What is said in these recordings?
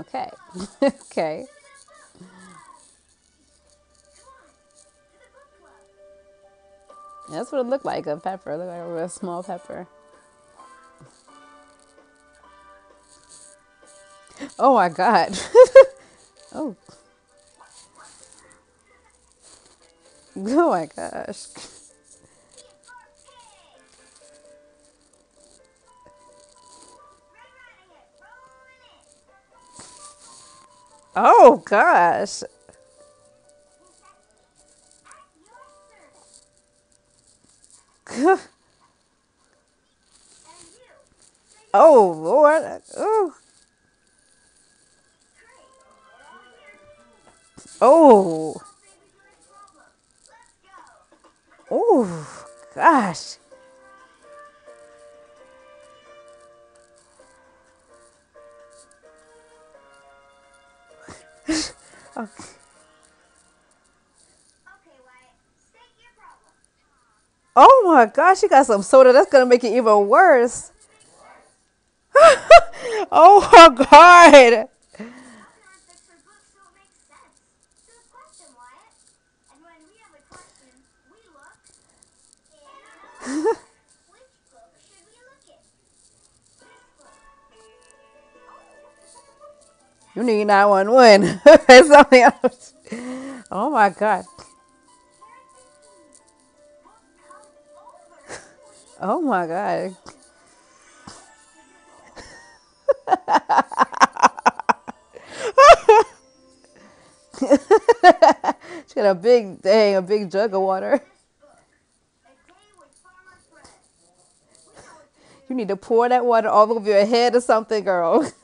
Okay. okay. That's what it looked like a pepper. It looked like a small pepper. Oh my god. oh. Oh my gosh. Oh gosh. oh Lord. Oh. Oh. Oh gosh. Oh. Okay. Oh my gosh, you got some soda. That's gonna make it even worse. oh my god. You need 911. It's something else. Oh my god. Oh my god. she got a big dang, a big jug of water. You need to pour that water all over your head or something, girl.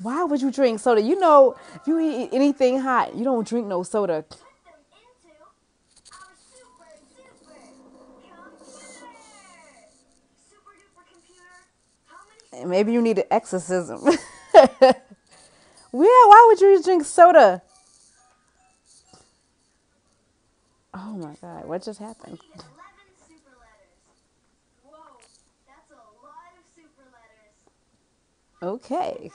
Why would you drink soda? You know, if you eat anything hot, you don't drink no soda. Maybe you need an exorcism. yeah, why would you drink soda? Oh my god, what just happened? Okay.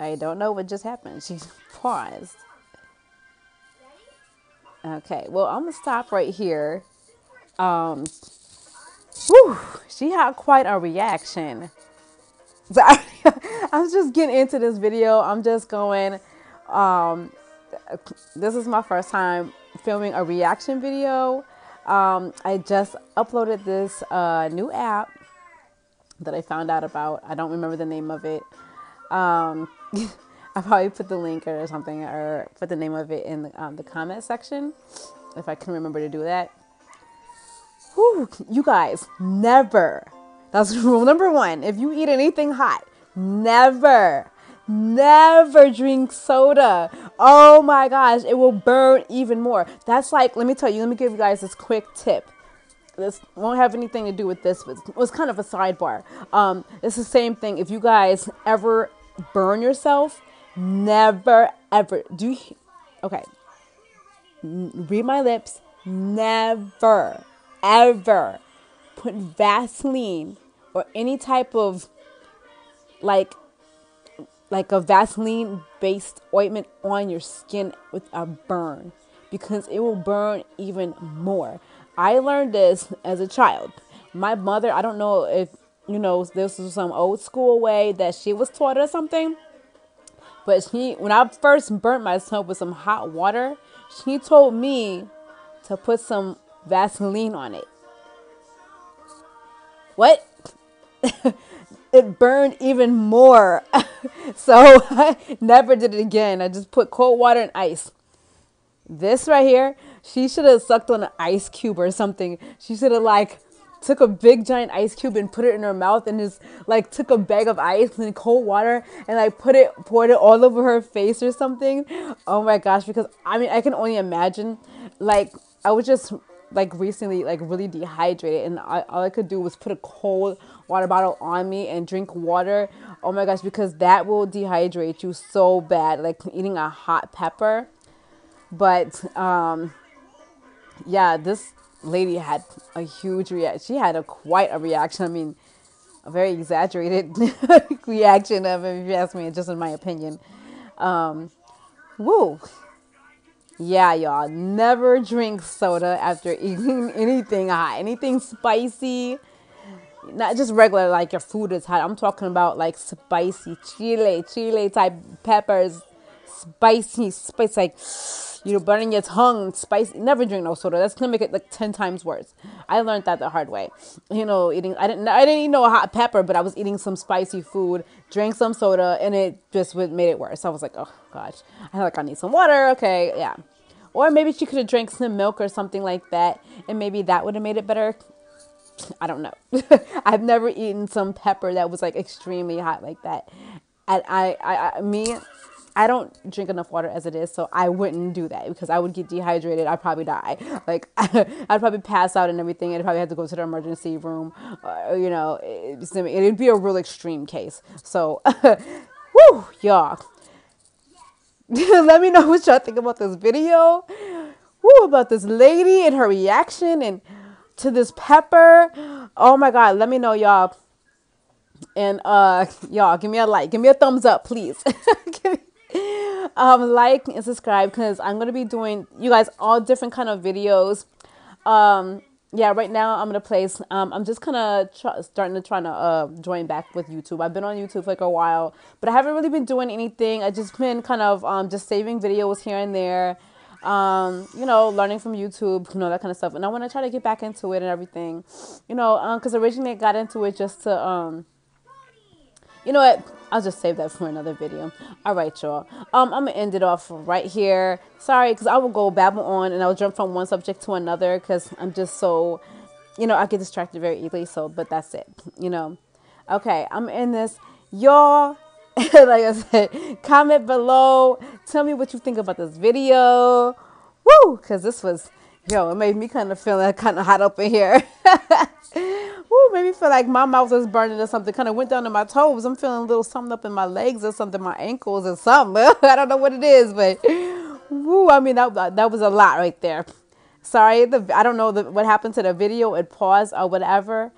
I don't know what just happened. She paused. Okay, well, I'm gonna stop right here. Um, whew, she had quite a reaction. So I, I'm just getting into this video. I'm just going. Um, this is my first time filming a reaction video. Um, I just uploaded this uh, new app that I found out about. I don't remember the name of it. Um, I'll probably put the link or something or put the name of it in the, um, the comment section if I can remember to do that. Whew, you guys, never. That's rule number one. If you eat anything hot, never, never drink soda. Oh my gosh, it will burn even more. That's like, let me tell you, let me give you guys this quick tip. This won't have anything to do with this, but it was kind of a sidebar. Um, it's the same thing. If you guys ever burn yourself, never ever do. You, okay, read my lips. Never, ever put Vaseline or any type of like like a Vaseline based ointment on your skin with a burn because it will burn even more. I learned this as a child. My mother, I don't know if you know this was some old school way that she was taught or something, but she when I first burnt myself with some hot water, she told me to put some Vaseline on it. What? it burned even more. so I never did it again. I just put cold water and ice. This right here, she should have sucked on an ice cube or something. She should have like took a big giant ice cube and put it in her mouth and just like took a bag of ice and cold water and like put it poured it all over her face or something. Oh my gosh, because I mean I can only imagine like I was just like recently like really dehydrated and I, all I could do was put a cold water bottle on me and drink water. Oh my gosh, because that will dehydrate you so bad like eating a hot pepper. But um yeah, this lady had a huge reaction. She had a quite a reaction. I mean, a very exaggerated reaction of if you ask me, just in my opinion. Um, woo. Yeah, y'all. Never drink soda after eating anything hot, anything spicy. Not just regular, like your food is hot. I'm talking about like spicy chile, chile type peppers, spicy, spice like you know, burning your tongue, spicy. Never drink no soda. That's gonna make it like ten times worse. I learned that the hard way. You know, eating. I didn't. I didn't eat no hot pepper, but I was eating some spicy food, drank some soda, and it just would made it worse. I was like, oh gosh, I like I need some water. Okay, yeah. Or maybe she could have drank some milk or something like that, and maybe that would have made it better. I don't know. I've never eaten some pepper that was like extremely hot like that. And I, I, I me, I don't drink enough water as it is, so I wouldn't do that because I would get dehydrated. I'd probably die. Like I'd probably pass out and everything. I'd probably have to go to the emergency room. Uh, you know, it, it'd be a real extreme case. So, whoo, y'all. Let me know what y'all think about this video. Woo, about this lady and her reaction and to this pepper. Oh my God, let me know, y'all. And uh, y'all, give me a like, give me a thumbs up, please. Um, like and subscribe because I'm gonna be doing you guys all different kind of videos. Um, yeah, right now I'm gonna place. Um, I'm just kind of tr- starting to try to uh, join back with YouTube. I've been on YouTube for like a while, but I haven't really been doing anything. I just been kind of um, just saving videos here and there. Um, you know, learning from YouTube, you know, that kind of stuff. And I want to try to get back into it and everything, you know, because um, originally I got into it just to, um, you know what? I'll just save that for another video. All right, y'all. Um, I'm gonna end it off right here. Sorry, because I will go babble on and I'll jump from one subject to another because I'm just so, you know, I get distracted very easily. So, but that's it. You know. Okay, I'm in this, y'all. like I said, comment below. Tell me what you think about this video. Woo! Because this was, yo, it made me kind of feel kind of hot up in here. Woo, made me feel like my mouth is burning or something. Kind of went down to my toes. I'm feeling a little something up in my legs or something, my ankles or something. I don't know what it is, but woo, I mean that that was a lot right there. Sorry, the I don't know the, what happened to the video. It paused or whatever,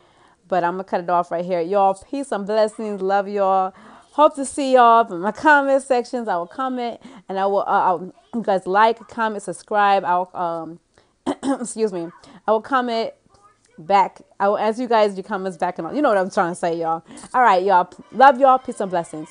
but I'm gonna cut it off right here. Y'all, peace and blessings. Love y'all. Hope to see y'all in my comment sections. I will comment and I will. Uh, I'll, you guys like, comment, subscribe. I'll um, excuse me. I will comment back. I will answer you guys your comments back and all. You know what I'm trying to say, y'all. All right, y'all. Love y'all. Peace and blessings.